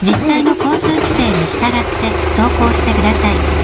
実際の交通規制に従って走行してください。